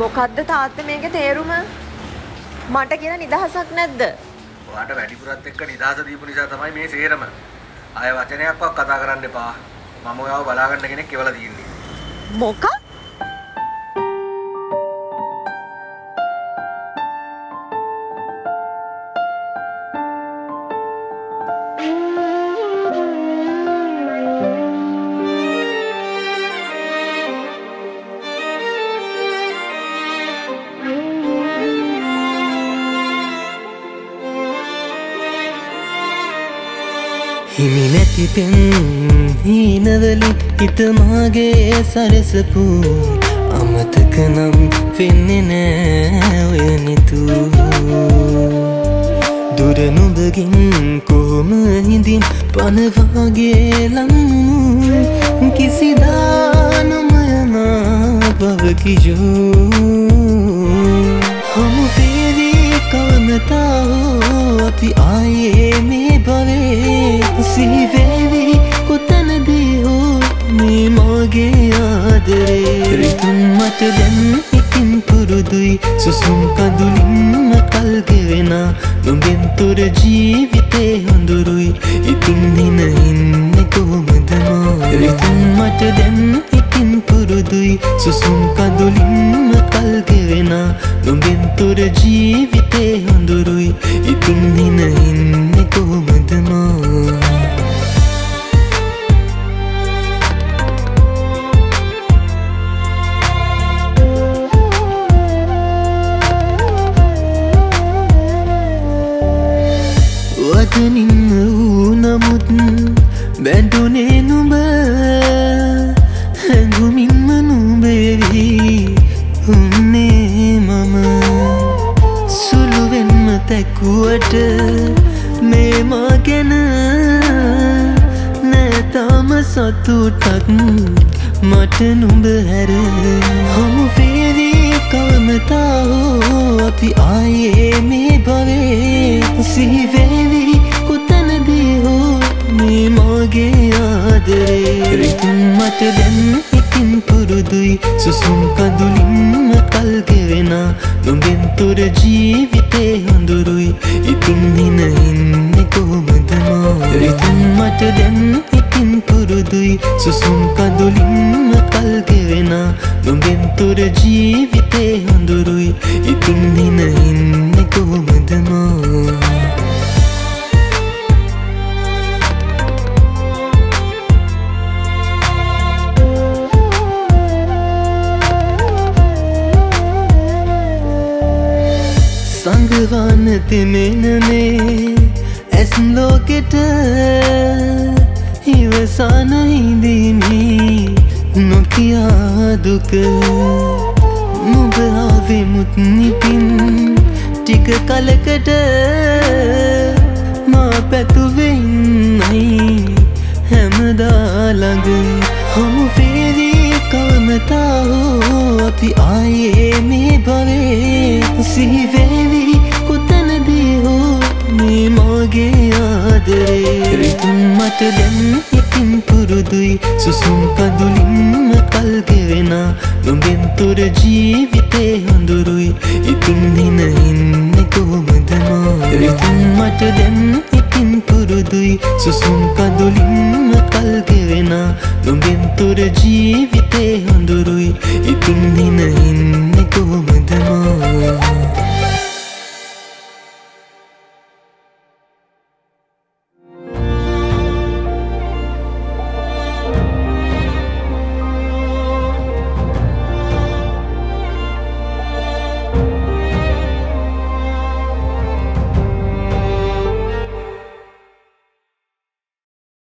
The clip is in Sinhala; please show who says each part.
Speaker 1: මොකද්ද තාත්තා මේකේ තේරුම? මට කියන නිදහසක් නැද්ද?
Speaker 2: ඔයාට වැඩිපුරත් එක්ක නිදහස දීපු නිසා තමයි මේ සේරම. ආය වචනයක්වත් කතා කරන්න එපා. මම ඔයාව බලාගන්න කෙනෙක් කියලා තියෙන්නේ.
Speaker 1: මොකක්?
Speaker 3: හිමි නැතිතෙන් හීනවලින් හිතමාගේ සරසපු අමතක නම් වෙන්නේ නෑ ඔය නිතු. දුර නුඹගින් කොහොම හිඳින් පනවාගේ ලං කිසිදා නොමයනා බවකිජෝ හමු වේවී කවමතා හෝ අපි ආයේ මේ භවේ මට දැන් ඉතින් පුරුදුයි. සුසුම් කඳුලින්ම කල්ගෙවෙන නොගෙන් තොර ජීවිතේ හොඳුරුයි. ඉතින් හින ඉන්න කොහොමදමා රිතුන් මට දැන් ඉතින් පුරුදුයි. සුසුම් කඳුලින්ම කල්ගෙවෙන නොගෙන් තොර ජීවිතේ වදනින්න වූ නමුත් බැඩුනේ නුඹ හැඟුමින්ම නුබේවී උන්නේ මම. සුළුවෙන්ම තැකුවට මේමා ගැන නැතාම සතුටක් මට නුඹ හැර. හමු වේවී කවමතා හෝ අපි ආයේ මේ භවේ සිහිවේවී රිතුන් මට දැන් ඉතින් පුරුදුයි. සුසුම් කඳුලින්ම කල්ගෙවෙන නොගෙන් තොර ජීවිතේ හොඳුරුයි. ඉතින් හින ඉන්න කොහොමදමා රිතුන් මට දැන් ඉතින් පුරුදුයි. සුසුම් කඳුලින්ම කල්ගෙවෙන නොගෙන් තොර ජීවිතේ හොඳුරුයි. ඉතින් හින ඉන්න කොහොමදමා සංගවාන තෙමෙනනේ ඇස් ලෝකෙට ඉවසාන හිඳීමී නොකියා දුක නුබාවෙමුත් නිතින්. ටික කලකට මා පැතුවෙන්නයි හැමදාළඟ හමු වේවී කවමතා හෝ අපි ආයේ මේ භවේ මට දැන් ඉතින් පුරුදුයි. සුසුම් කඳුලින්ම කල්ගෙවෙන නොගෙන් තොර ජීවිතේ හොඳුරුයි. ඉතින් හින ඉන්න කොහොමදමා රිතුන් මට දැන් ඉතින් පුරුදුයි. සුසුම් කඳුලින්ම කල්ගෙවෙන නොගෙන් තොර ජීවිතේ හොඳුරුයි. ඉතින් හින ඉන්න